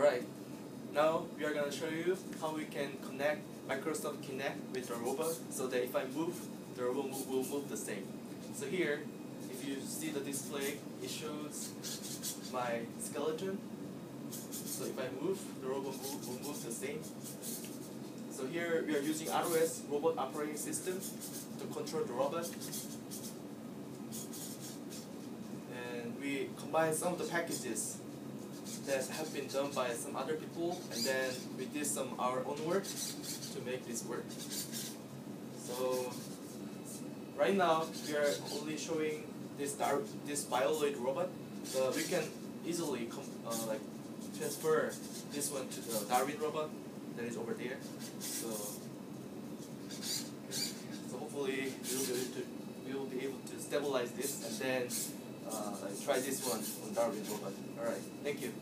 Alright, now we are gonna show you how we can connect Microsoft Kinect with the robot so that if I move, the robot move, will move the same. So here, if you see the display, it shows my skeleton. So if I move, the robot move, will move the same. So here we are using ROS robot operating system to control the robot. And we combine some of the packages that have been done by some other people and then we did some our own work to make this work. So right now we are only showing this this bioloid robot, but we can easily uh, like transfer this one to the Darwin robot that is over there. So so hopefully we will be able to we will be able to stabilize this and then uh, try this one on Darwin robot. All right, thank you.